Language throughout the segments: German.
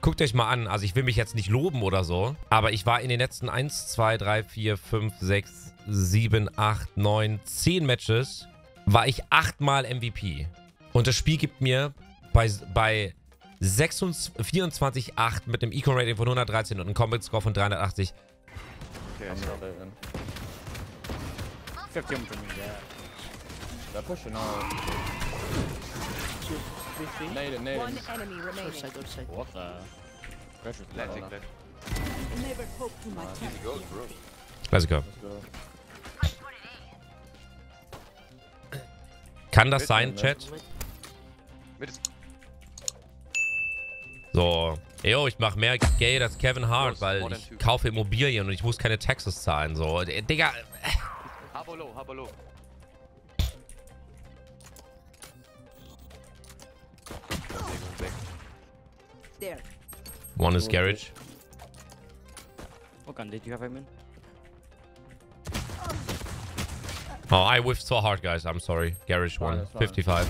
guckt euch mal an. Also ich will mich jetzt nicht loben oder so, aber ich war in den letzten 1, 2, 3, 4, 5, 6, 7, 8, 9, 10 Matches, war ich achtmal MVP. Und das Spiel gibt mir bei, bei 24, 8 mit einem Econ-Rating von 113 und einem Combat-Score von 380 Okay, I'm not. 50 on from me, yeah. They're pushing out. Nade it, nade One enemy remaining. What the? Never hope to my bro. Let's go. Let's go. Kann das sein, Chat? So. Yo, ich mach mehr Geld als Kevin Hart, weil ich kaufe Immobilien und ich muss keine Taxes zahlen. So, D- Digga. Habo low, There. One is garage. What gun did you have, Omen? Oh, I whiffed so hard, guys. I'm sorry. Garage one. it's fine. 55.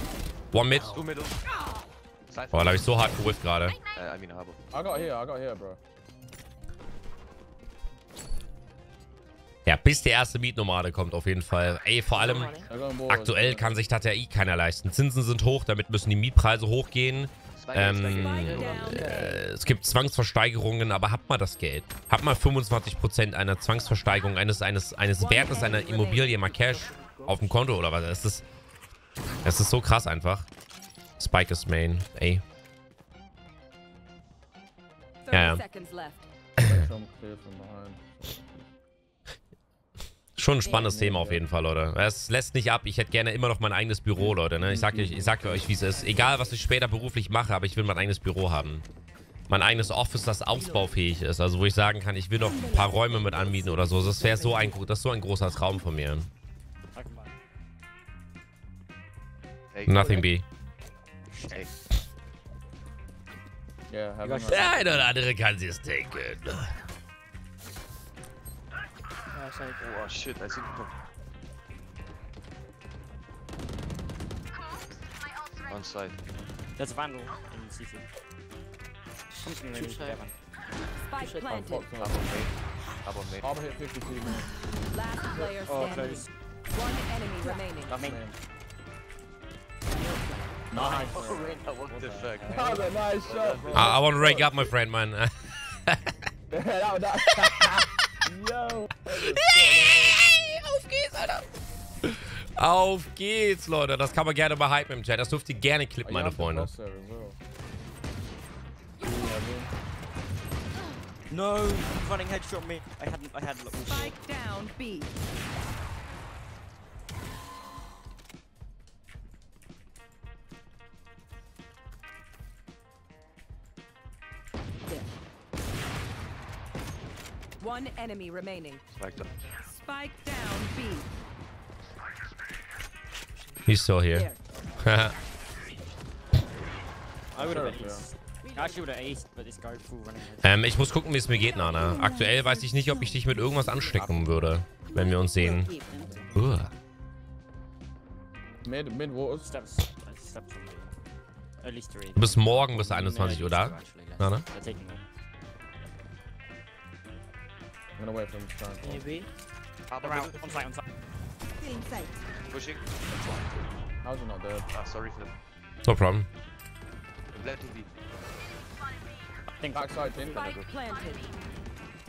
One mid. Two middle. Oh, da hab ich so hart gewifft gerade. Uh, I mean Habo. I got here, I got here, bro. Ja, bis der erste Mietnomade kommt auf jeden Fall. Ey, vor allem aktuell kann sich das ja eh keiner leisten. Zinsen sind hoch, damit müssen die Mietpreise hochgehen. Ähm. Äh, es gibt Zwangsversteigerungen, aber habt mal das Geld. Habt mal 25% einer Zwangsversteigerung eines, eines, eines Wertes einer Immobilie mal Cash auf dem Konto oder was. Es ist, es ist so krass einfach. Spike ist Main. Ey. 30 Ja, ja. Schon ein spannendes Thema auf jeden Fall, Leute. Es lässt nicht ab. Ich hätte gerne immer noch mein eigenes Büro, Leute. Ne? Ich sag, euch, ich sag euch, wie es ist. Egal, was ich später beruflich mache, aber ich will mein eigenes Büro haben. Mein eigenes Office, das ausbaufähig ist. Also wo ich sagen kann, ich will noch ein paar Räume mit anmieten oder so. Das wäre so ein, das ist so ein großer Traum von mir. Nothing B. Der eine oder andere kann sie es taken. Outside. Oh shit, I see him. On side. There's a vandal in CC. Come to me, maybe. side. Yeah, man. Spike Shit, I'm planted. fucked Habo up. main. Habo main. Harbor hit 52 minutes. Last player Oh, standing. close. One enemy remaining. That's Main. main. Nice. What the fuck? That was a nice shot, bro. I, I want to rank up, my friend, man. that was that. Auf geht's, Alter. Auf geht's, Leute. Das kann man gerne mal hypen im Chat. Das dürft ihr gerne klippen, meine Freunde. No, running headshot me. I hadn't. I had. Shit. Spike down B. One enemy remaining. Spiked up. Spike down B. He's still here. I would have Sure, aced. I actually would have aced, but this guy full running headshot. ähm, ich muss gucken, wie es mir geht, Nana. Aktuell weiß ich nicht, ob ich dich mit irgendwas anstecken würde, wenn wir uns sehen. Uh. Mid, mid. Du bist morgen bis No, 21 Uhr da. Nana? They're. I'm gonna wait for him to try and come. Maybe. Habo They're out. middle. On site. On site. Pushing. How's he not dead? Ah, sorry, Flip. No problem. Glad to be. I think. Backside. Spike planted.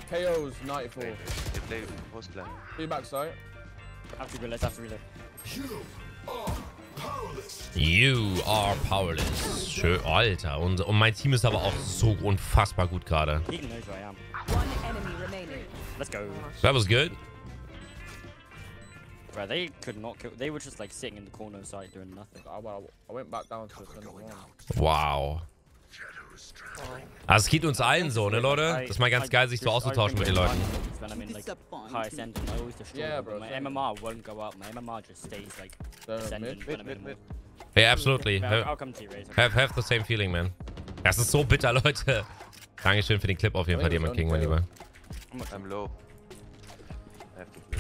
KO's 94. They play post plan. Two backside. Have to go. Let's have to reload. You are powerless. Schön, Alter. Und, und mein Team ist aber auch so unfassbar gut gerade. He knows where I am. Let's go. That was good. Bro, they could not kill. They were just like sitting in the corner side doing nothing. I, I, I went back down to one. Wow. Also es geht uns allen so, ne, Leute? Das ist mal ganz geil, sich so auszutauschen mit den Leuten. Destroy Yeah, absolutely. I'll Have, have, the same feeling, man. Das ist so bitter, Leute. Dankeschön für den Clip auf jeden Fall, Diamond King, mein Lieber. I'm low. I have to play.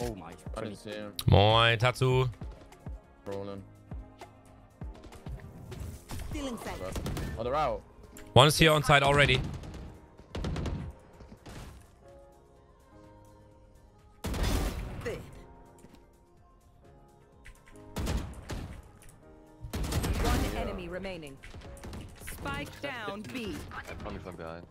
Oh my. I 20. didn't see him Moin, Tatsu. rolling. Stealing sight. Oh, they're out. One is here on site already. Remaining. Spike down B. Behind.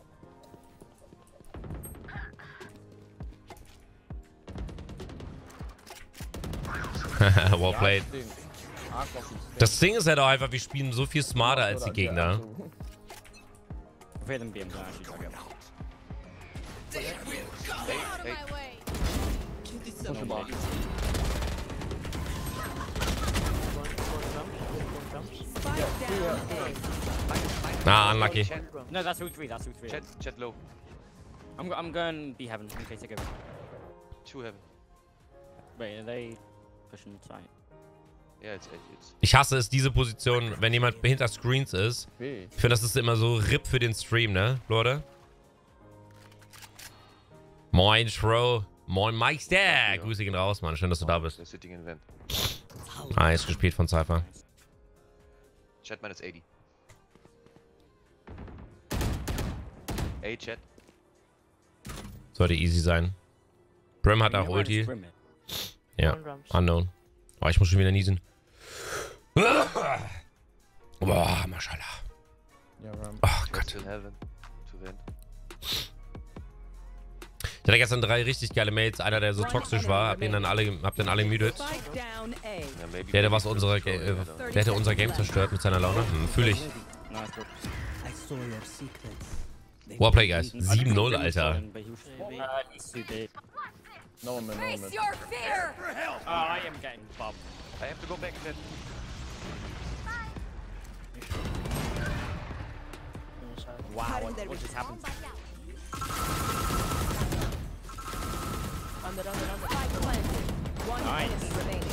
well played. Das Ding ist halt auch einfach, wir spielen so viel smarter als die Gegner. at all. Fear them being gonna actually try to get Push him back. One, one ramp. One ramps. Spike down A. Ah, unlucky. No, that's all three. That's all three. chat, chat low. I'm, I'm going B heaven in case they go. Two heaven. Wait, are they pushing side? Yeah, it's eight. It's Ich hasse es, diese Position, wenn jemand hinter Screens ist. Ich finde, das ist immer so RIP für den Stream, ne, Leute? Moin, Shro. Moin, Meister. Grüße gehen raus, Mann. Schön, dass du da bist. Nice gespielt von Cypher. Chat minus 80. A chat. Sollte easy sein. Brim hat auch Ulti. Ja, unknown. Oh, ich muss schon wieder niesen. Boah, Mashallah. Oh Gott. Hatte gestern drei richtig geile Mates. Einer, der so toxisch war. Hab den dann alle, hab den alle maybe. Der hätte was unsere, äh, der hätte unser Game zerstört mit seiner Laune. Hm, Fühl ich. Nice, good. I saw your secrets. Well play, guys. I think 7-0, Brim was Alter. No no your fear. Oh, I am getting bombed. I have to go back side. Wow, what, what just happened? Under, under, under. Spike planted. One Nice. enemy remaining.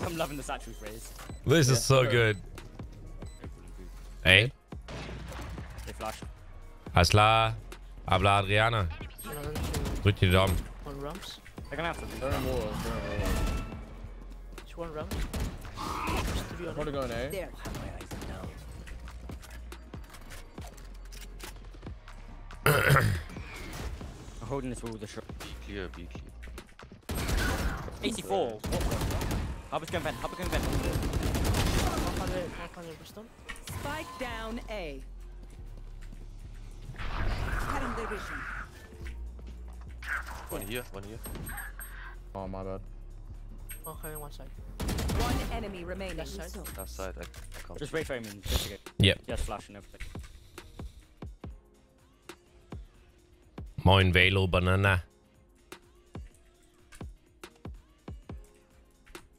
I'm loving the satchel phrase. This is so good. Ey, They flash. alles klar. Habla Adriana. Another two. Drück dir die Daumen. One ramps. They're gonna have to. They're in wall. They're in wall. It's one ramp. Just to be honest. Probably going A. There. Holding this wall with the shot. Be clear, be clear. 84. What the? Hubber's going vent. Hubber's going vent. 100, 100 Bristol. Spike down A. Cutting their vision. One here, one here. Oh, my bad. Okay, one side. One enemy remaining. Left side. Last side. I come. Just wait for him and just to go. Yep. He has flash and everything. Moin, Velo Banana.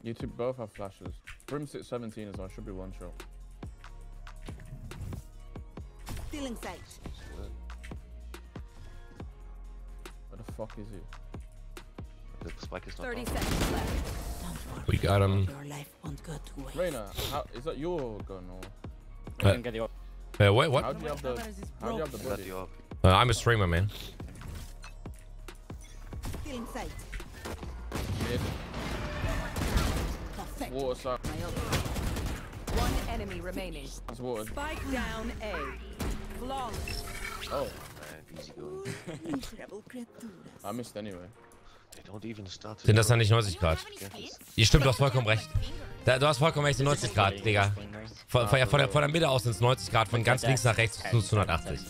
You two both have flashes. Brim 617 as well. Should be one shot. Feeling safe. Where the fuck is he? The spike is not 30 on. seconds left. We got him. Your life won't go to waste. Reina, how, is that your gun or? I Uh, can get the op. Uh, wait, How do you have the? How do you have the body? Uh, I'm a streamer, man. Stealing sight. Mid. Perfect. Water side. One enemy remaining. It's water. Spike down A. Flawless. Oh, Man, easy going. I missed anyway. They don't even start to Sind das dann nicht 90 Grad? Ja, stimmt, du hast vollkommen recht. Da, du hast vollkommen recht, sind 90 Grad, Digga. Von, von, von, der, von der Mitte aus sind es 90 Grad, von ganz links nach rechts zu 180.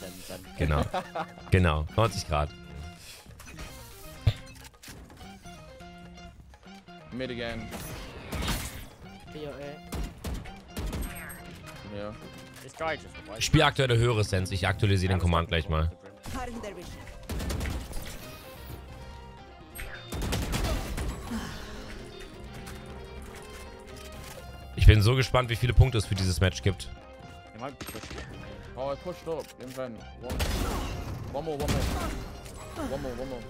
Genau. Genau, 90 Grad. Mid again. Clear A. Yeah. This guy just Ich spiele aktuelle höhere Sense. Ich aktualisiere den Command gleich mal. Ich bin so gespannt, wie viele Punkte es für dieses Match gibt. Be. Oh, I pushed up in vent. One. One more, one more. One more, one more.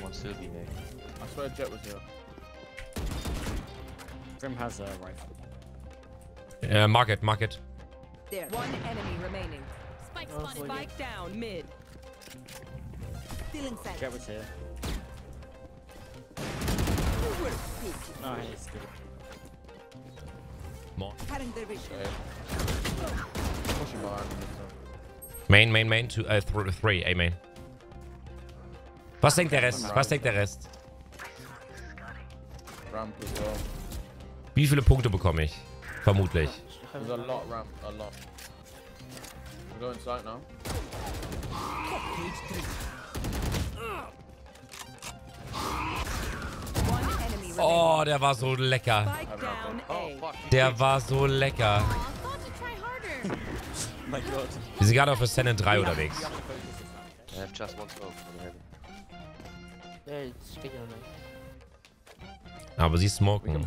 One still being A. I swear Jet was here. Grim has a rifle. Uh, äh, Market, Market. There. One enemy remaining. Spike oh, spotted. Spike down mid. Stealing sight. Jet was here. Nice, good. Cutting their vision. Okay. Pushing behind me. So. Main, Main, Main, two, uh, äh, th three, A Main. Was denkt der Rest? Was denkt der Rest? Ramp as well. Wie viele Punkte bekomme ich? Vermutlich. There's a lot ramp, a lot. We're going sight now. Oh, der war so lecker. A. Der war so lecker. God. Wir sind gerade auf Ascendant 3 unterwegs. I have just one smoke on heaven. Aber sie smoken.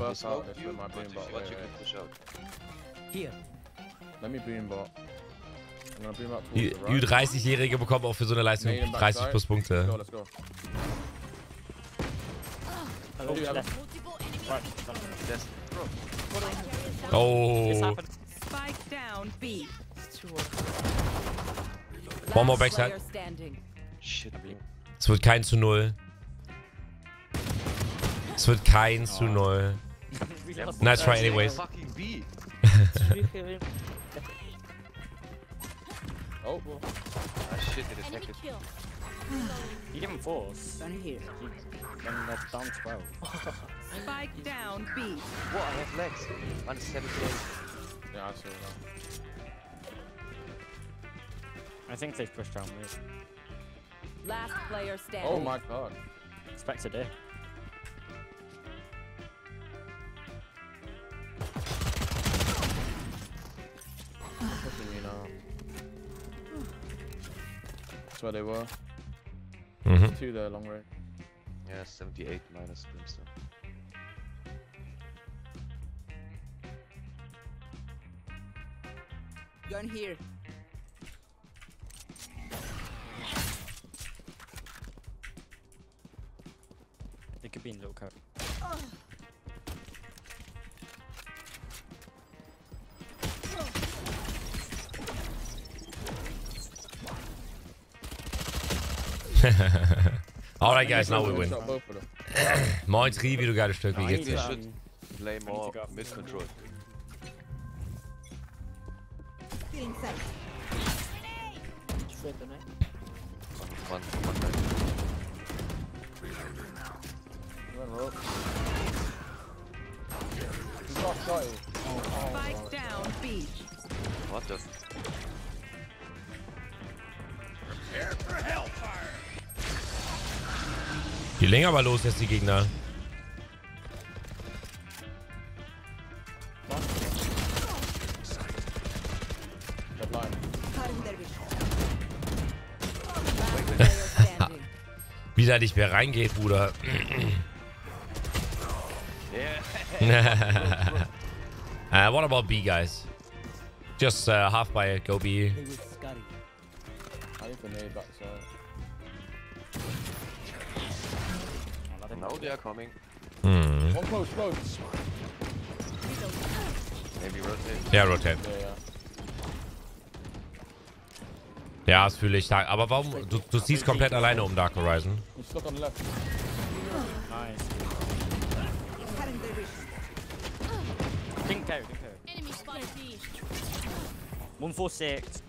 Die the right. Ü30-Jährige bekommen auch für so eine Leistung 30 plus Punkte. Oh. one. More backside. Es wird kein zu null. Es wird kein zu null. We lost. Nice try anyways. Fucking B. Three here. Oh, Ah shit, they detected. You didn't force. Gun here. When they're down 12. Spike down B. What? I have legs. I'm 78. yeah, I saw that. I think they've pushed down mid. Last player standing. Oh my god. Expected it. Where they were. Mm -hmm. Two there, long range. Yeah, 78 minus brimstone. Gun here. Alright guys, now we win. Shot both of them. Moin Trivi, du geiles Stück, wie geht's They dir? should play more go. mid control. Feeling sight. Straight on it. One, one, right. He went rope. He's not shotty. Oh, oh, Spike right. down B. What the? Die legen aber los jetzt die Gegner. Standing. Wieder nicht mehr reingeht, Bruder. Uh, what about B, guys? Just uh, half by go B. Work. they are coming. Hm. One close, close. Maybe rotate. Ja, rotate. Yeah, yeah. Ja, das fühle ich. stark. Aber warum? Du, du ziehst komplett alleine um Dark Horizon. He's stuck on the left. Nice. Cutting their vision. Didn't go, didn't go. Enemy spotted B. 146.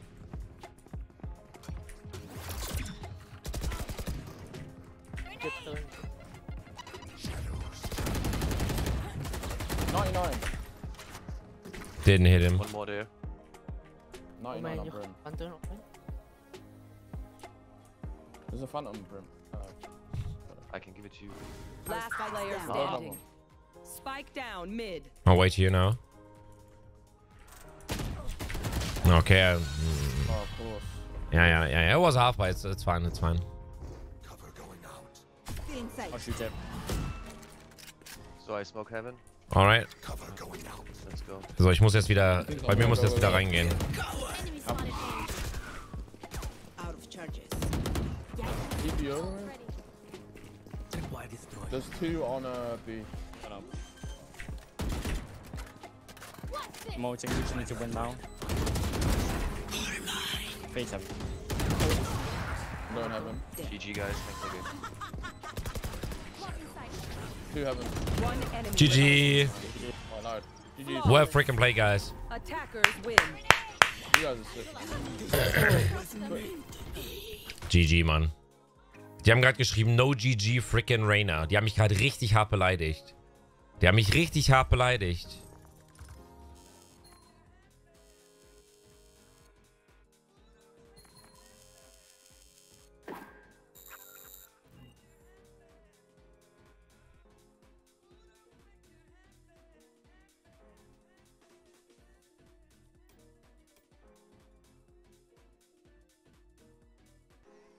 Good 99. Didn't hit him. One more there. Oh 99 man, on you brim. Phantom on. There's a phantom brim. Uh, I can give it to you. Last player standing. Spike down mid. I'll wait here now. Okay. um, oh, of course. Yeah, yeah, yeah. It was half, but it's, it's fine. It's fine. Feeling sight. I'll shoot it. So I smoke heaven. Alright. So, ich muss jetzt wieder. Bei mir muss jetzt wieder reingehen. There's two on uh, B. Up. We just need to win now. Face heavy. Don't have him. GG guys, thanks for GG. Oh. GG. Well freaking play, guys. Attackers win. You guys are sick. GG, Mann. Die haben gerade geschrieben, no GG freaking Rainer. Die haben mich gerade richtig hart beleidigt. Die haben mich richtig hart beleidigt.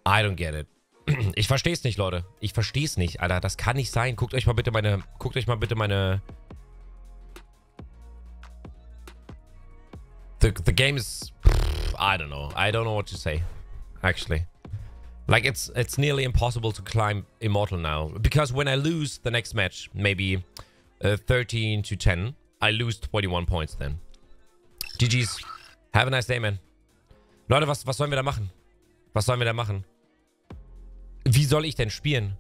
I don't get it. Ich verstehe es nicht, Leute. Ich verstehe es nicht, Alter. Das kann nicht sein. Guckt euch mal bitte meine... Guckt euch mal bitte meine... The, the game is... I don't know. I don't know what to say. Actually. Like, it's it's nearly impossible to climb Immortal now. Because when I lose the next match, maybe uh, 13 to 10, I lose 21 points then. GG's. Have a nice day, man. Leute, was, was sollen wir da machen? Was sollen wir da machen? Wie soll ich denn spielen?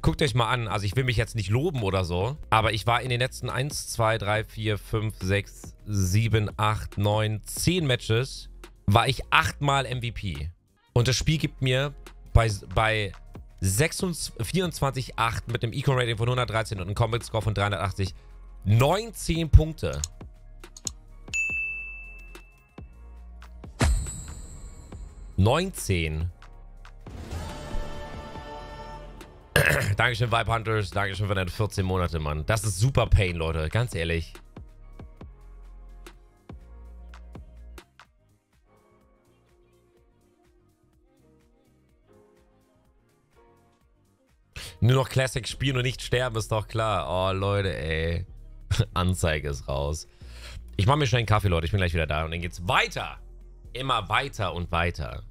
Guckt euch mal an. Also ich will mich jetzt nicht loben oder so. Aber ich war in den letzten 1, 2, 3, 4, 5, 6, 7, 8, 9, 10 Matches war ich achtmal MVP. Und das Spiel gibt mir bei, bei 24, 8 mit einem Eco-Rating von 113 und einem Combat-Score von 380 19 Punkte. Neunzehn. Dankeschön, Vibe Hunters. Dankeschön für deine 14 Monate, Mann. Das ist super Pain, Leute. Ganz ehrlich. Nur noch Classic spielen und nicht sterben, ist doch klar. Oh, Leute, ey. Anzeige ist raus. Ich mache mir schnell einen Kaffee, Leute. Ich bin gleich wieder da und dann geht's weiter. Immer weiter und weiter.